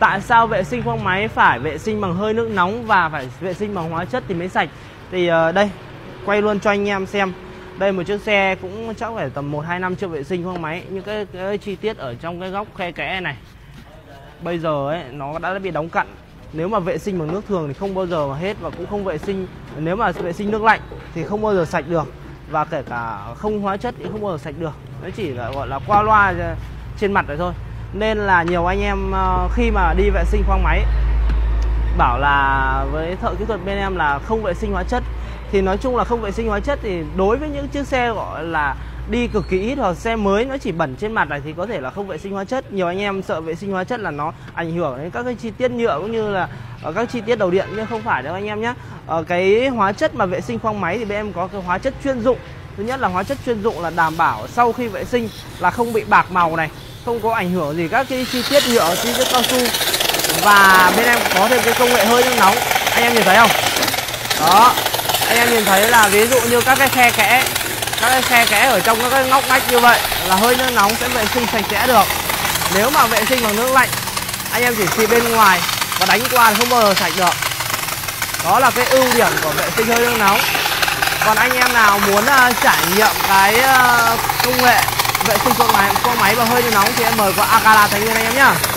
tại sao vệ sinh khoang máy phải vệ sinh bằng hơi nước nóng và phải vệ sinh bằng hóa chất thì mới sạch? Thì ờ, đây quay luôn cho anh em xem. Đây một chiếc xe cũng chắc phải tầm 1 2 năm chưa vệ sinh khoang máy. Những cái, cái chi tiết ở trong cái góc khe kẽ này bây giờ ấy nó đã bị đóng cặn. Nếu mà vệ sinh bằng nước thường thì không bao giờ mà hết và cũng không vệ sinh. Nếu mà vệ sinh nước lạnh thì không bao giờ sạch được và kể cả không hóa chất thì không bao giờ sạch được. Nó chỉ là gọi là qua loa trên mặt rồi thôi nên là nhiều anh em ờ, khi mà đi vệ sinh khoang máy, bảo là với thợ kỹ thuật bên em là không vệ sinh hóa chất. Thì nói chung là không vệ sinh hóa chất thì đối với những chiếc xe gọi là đi cực kỳ ít hoặc xe mới nó chỉ bẩn trên mặt này thì có thể là không vệ sinh hóa chất. Nhiều anh em sợ vệ sinh hóa chất là nó ảnh hưởng đến các cái chi tiết nhựa cũng như là ở các chi tiết đầu điện nhưng không phải đâu anh em nhé ở ờ, cái hóa chất mà vệ sinh khoang máy thì bên em có cái hóa chất chuyên dụng. Thứ nhất là hóa chất chuyên dụng là đảm bảo sau khi vệ sinh là không bị bạc màu này không có ảnh hưởng gì các cái chi tiết nhựa chi tiết cao su. Và bên em có thêm cái công nghệ hơi nước nóng. Anh em nhìn thấy không? Đó. Anh em nhìn thấy là ví dụ như các cái khe kẽ các cái khe kẽ ở trong các cái ngóc ngách như vậy là hơi nước nóng sẽ vệ sinh sạch sẽ được. Nếu mà vệ sinh bằng nước lạnh anh em chỉ xịt bên ngoài và đánh qua thì không bao giờ sạch được. Đó là cái ưu điểm của vệ sinh hơi nước nóng. Còn anh em nào muốn uh, trải nghiệm cái uh, công nghệ vệ sinh con máy con máy và hơi nóng thì em mời qua Akala Thái Nguyên anh em nhá.